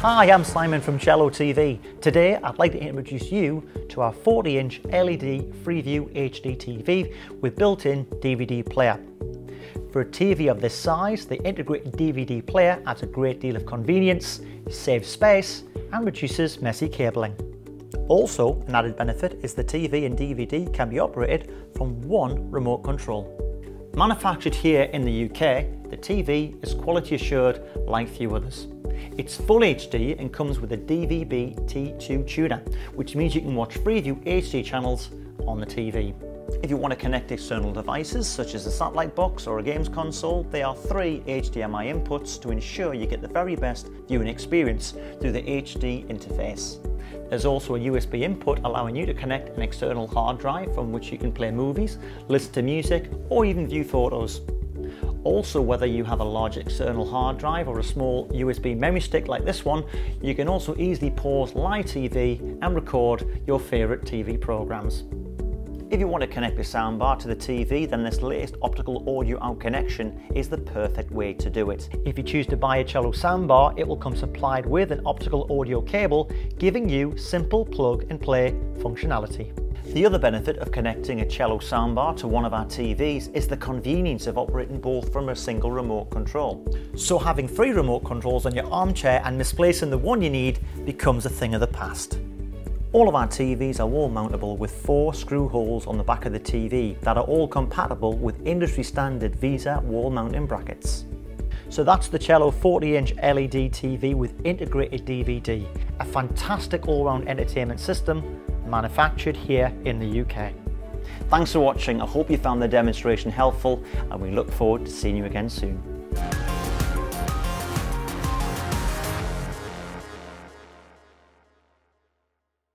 Hi, I'm Simon from Cello TV. Today I'd like to introduce you to our 40 inch LED Freeview HD TV with built-in DVD player. For a TV of this size, the integrated DVD player adds a great deal of convenience, saves space and reduces messy cabling. Also, an added benefit is the TV and DVD can be operated from one remote control. Manufactured here in the UK, the TV is quality assured like few others. It's full HD and comes with a DVB T2 tuner, which means you can watch Freeview HD channels on the TV. If you want to connect external devices such as a satellite box or a games console, there are three HDMI inputs to ensure you get the very best viewing experience through the HD interface. There's also a USB input allowing you to connect an external hard drive from which you can play movies, listen to music or even view photos. Also, whether you have a large external hard drive or a small USB memory stick like this one, you can also easily pause live TV and record your favourite TV programmes. If you want to connect your soundbar to the TV, then this latest optical audio out connection is the perfect way to do it. If you choose to buy a cello soundbar, it will come supplied with an optical audio cable, giving you simple plug and play functionality. The other benefit of connecting a cello soundbar to one of our TVs is the convenience of operating both from a single remote control. So having three remote controls on your armchair and misplacing the one you need becomes a thing of the past. All of our TVs are wall mountable with four screw holes on the back of the TV that are all compatible with industry standard VESA wall mounting brackets. So that's the Cello 40 inch LED TV with integrated DVD, a fantastic all-round entertainment system manufactured here in the UK. Thanks for watching, I hope you found the demonstration helpful and we look forward to seeing you again soon.